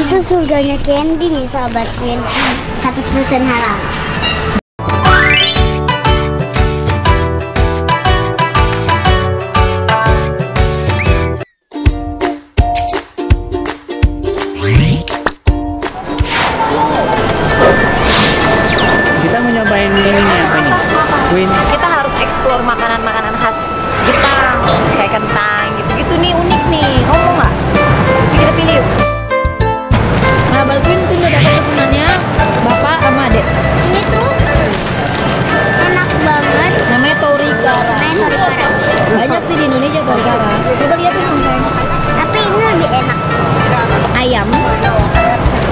Itu surganya Candy nih sahabat Queen 100% halal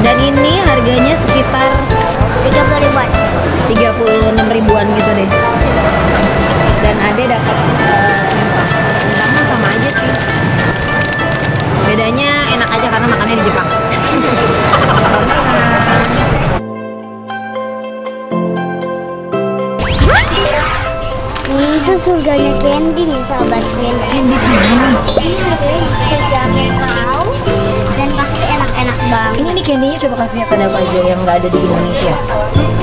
dan ini harganya sekitar 30 ribuan. 36 ribuan gitu deh. Dan ade dapat kentang sama aja sih. Bedanya enak aja karena makannya di Jepang. Ini tuh surganya Candy nih sahabat Candy? Semua banget ini nih candy-nya coba kasih lihat ada apa aja yang nggak ada di Indonesia.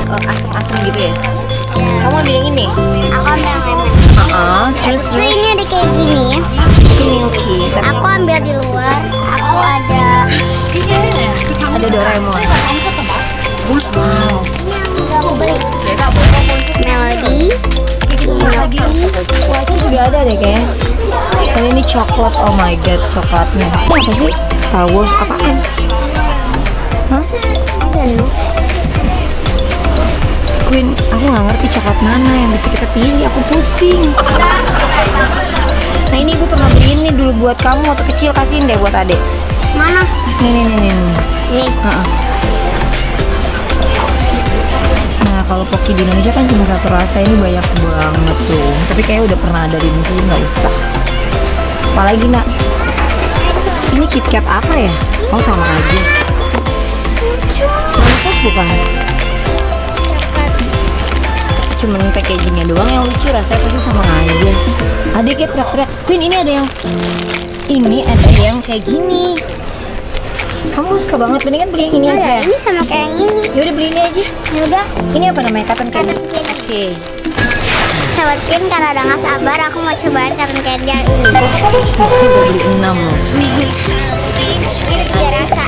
Eh, asem-asem gitu ya? Kamu ambil yang ini? Aku ambil yang lemon ah terus Terus? ini ada kayak gini. Ya milky tapi Aku ambil di luar. Aku ada ada Doraemon. Wow. Melody. Juga ada deh kayaknya Tapi ini coklat, oh my god coklatnya. Apa sih? Star Wars apaan? Queen, aku nggak ngerti coklat mana yang bisa kita pilih, aku pusing Nah ini ibu pernah beliin nih dulu buat kamu waktu kecil kasihin deh buat adek Mana? Nih nih nih nih, nih. Nih Ha-ha. Nah kalau Poki di Indonesia kan cuma satu rasa ini banyak banget tuh. Tapi kayak udah pernah ada di jadi nggak usah. Apalagi nak? Ini KitKat apa ya? Oh sama aja. Bukan? Cuman packagingnya doang yang lucu rasanya pasti sama aja. Ada kayak teriak-teriak. Queen ini ada yang ini ada yang kayak gini. Kamu suka banget, mendingan beli yang ini aja. Ada ini sama kayak yang ini Yaudah beli ini aja. Yaudah Ini apa namanya? Cotton candy. Oke. Sahabat Queen karena udah gak sabar Aku mau cobain cotton candy yang ini Aku udah beli enam loh. Ini tiga rasa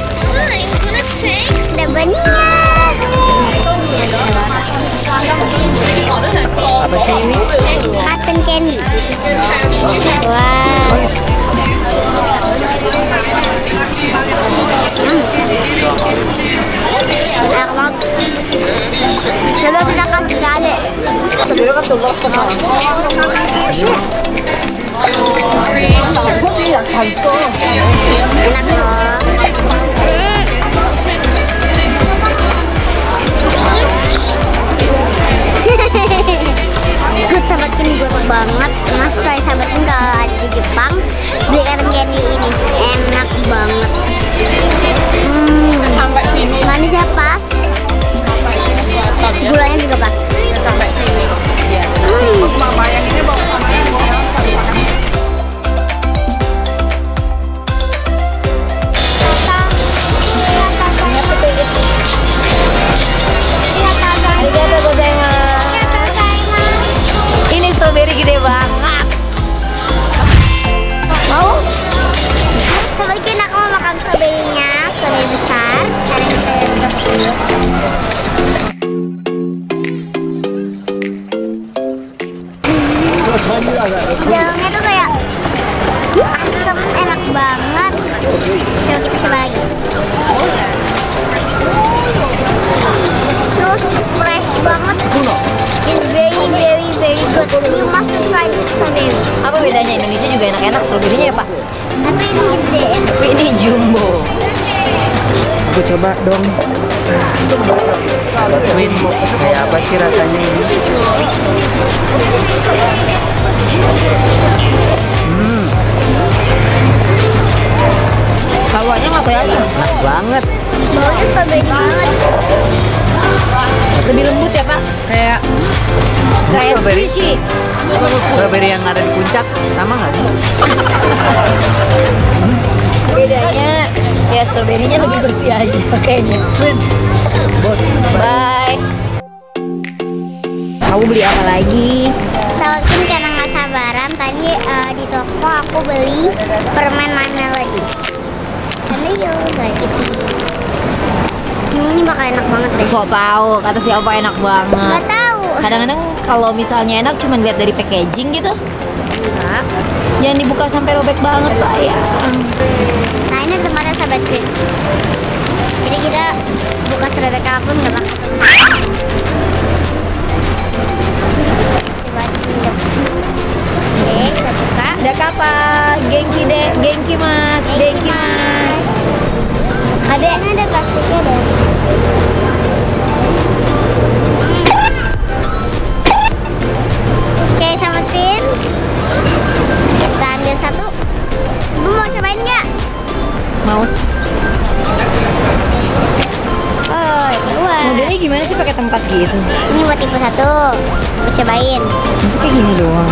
Good sahabat Kin good banget Mas try sahabat Jepang. Cotton candy ini. Enak banget. Hmm. Manisnya pas You must try this strawberry. Apa bedanya Indonesia juga enak-enak strawberry-nya ya Pak? Tapi ini gede. Tapi ini jumbo. Aku coba dong. Queen, kayak apa sih rasanya ini? Bawahnya nggak kelihatan. Enak banget. Baunya strawberry banget. Lebih lembut ya Pak? Kayak kayak Strawberry. squishy. Strawberry yang ada di puncak sama nggak sih? Bedanya ya ya stroberinya lebih bersih aja kayaknya bye kamu beli apa lagi Queen karena nggak sabaran tadi eh, di toko aku beli permen. Sana yuk, kayak gitu. Kayaknya ini bakal enak banget deh. so tahu kata siapa enak banget Nggak tahu. kadang-kadang kalau misalnya enak cuma lihat dari packaging gitu jangan dibuka sampai robek banget sayang Nah ini tempatnya sahabat. Jadi kita buka serobek apa pun nggak bakal. Tempat gitu Ini buat ibu satu. Mau cobain. Itu kayak gini doang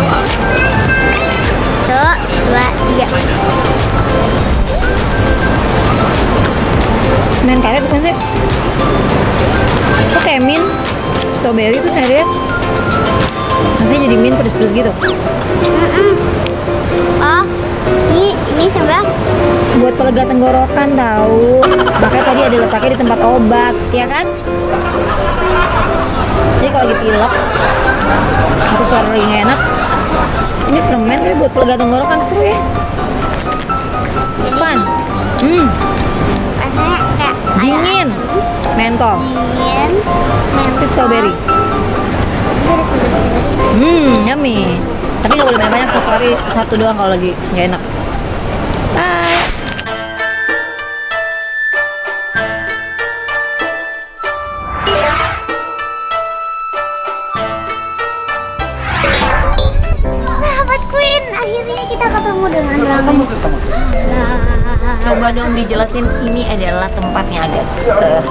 Satu, dua, tiga. main karet bukan sih kok kayak min strawberry tuh saya lihat nanti jadi min pedes-pedes gitu Mm-mm. Oh, ini ini sebelah. buat pelega tenggorokan tahu makanya tadi ada letaknya di tempat obat ya kan? Jadi kalau lagi pilek atau suara lagi nggak enak ini permen tapi buat pelega tenggorokan seru ya. Fun hmm. Rasanya kayak dingin. mentol. Dingin. Ada strawberry. Hmm, yummy. Tapi nggak boleh banyak-banyak satu hari satu doang kalau lagi nggak enak. Bye. Sahabat Queen, akhirnya kita ketemu dengan Rama. Coba dong dijelasin ini adalah tempatnya agak uh,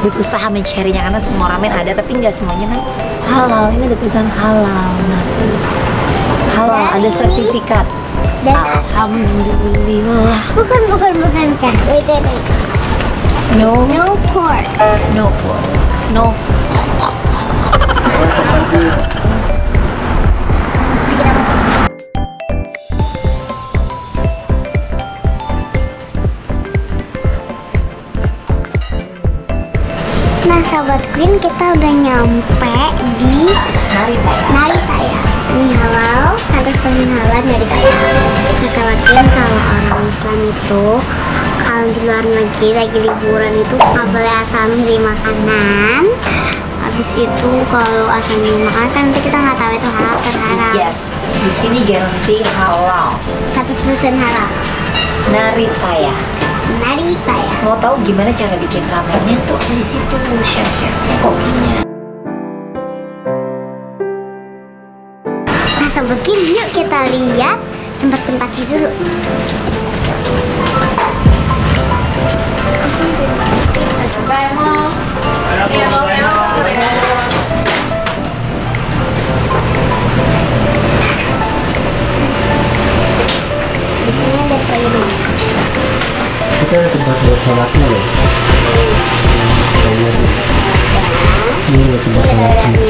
berusaha mencarinya karena semua ramen ada tapi nggak semuanya kan halal. Ini ada tulisan halal. Nafi. Halal ada sertifikat. Dan Alhamdulillah. bukan bukan bukan bukan. Wait wait wait. No, No pork. no pork. No. Nah sahabat Queen kita udah nyampe di Narita. Narita Ini halal, satu setengah halal ya. Nah sahabat Queen kalau orang Islam itu kalau di luar negeri lagi liburan itu nggak boleh asal beli makanan. Habis itu kalau asal beli makanan kan nanti kita nggak tahu itu halal atau haram. Yes, di sini garansi halal. 100% halal. Narita ya. Narita ya. Mau tahu gimana cara bikin ramennya tuh di situ chef-chefnya kokinya. Queen yuk kita lihat tempat-tempatnya dulu. Di. Kita ada tempat buat sholatnya tuh. Ini tempat sholatnya.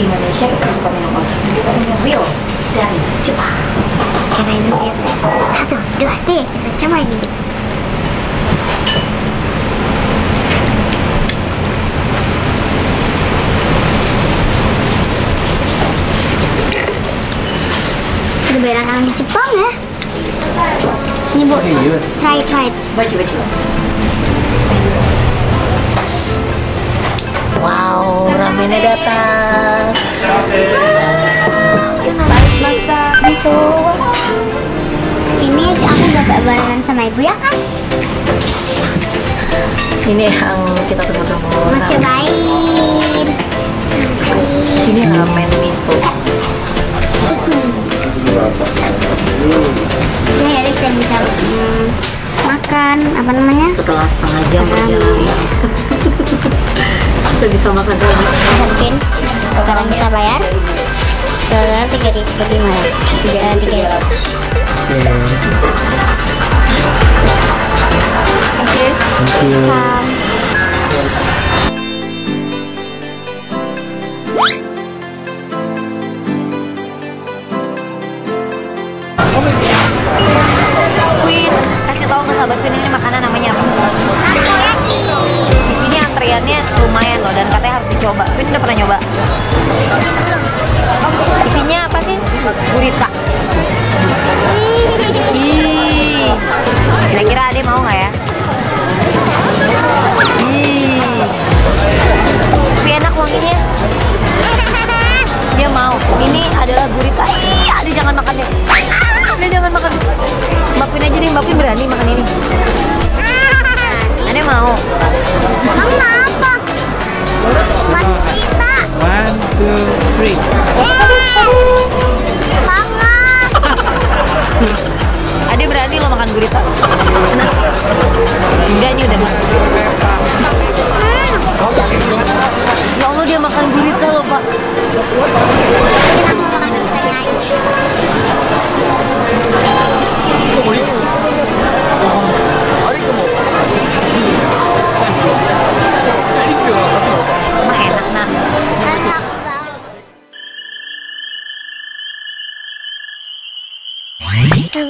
Di Indonesia kita suka minum ocha, kita minum real dari Jepang. Sekarang ini lihat ya. Satu, dua, tiga. Kita coba ini. Banyak orang di Jepang ya. Ini bu, try it, try it. Coba coba coba. Wow, ramennya datang. Harus masak miso. Ini aku gak barengan sama ibu ya kan? Ini yang kita tunggu-tunggu. Mau cobain. Seperti Ini ramen miso. ya jadi kita bisa mm, makan apa namanya? Setelah setengah jam berjalan, kita bisa makan lagi. Mungkin sekarang kita bayar. Dolar tiga ribu lima ya. Tiga tiga. Oke. Thank you. Um, Queen, kasih tahu ke sahabat Queen ini makanan namanya apa? Di sini antriannya lumayan loh dan katanya harus dicoba. Queen udah pernah nyoba? Gurita. Ih, kira-kira Ade mau nggak ya? Ih, tapi enak wanginya. Dia mau. Ini adalah gurita. Ih, Ade jangan makan deh. Ade jangan makan. Mbak aja deh, Mbak Pin berani makan ini. Ade mau. Mas kita One, two, three. Gurita. Enak. Enggak, ini udah makan. Ya Allah dia makan gurita loh pak. Kita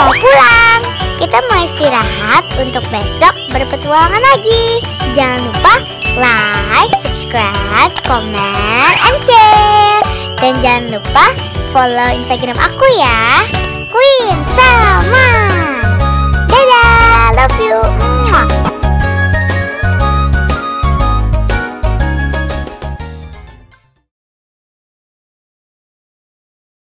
mau pulang. Kita mau istirahat untuk besok berpetualangan lagi. Jangan lupa like, subscribe, comment, and share. Dan jangan lupa follow Instagram aku ya. Queen Salman. Dadah, love you.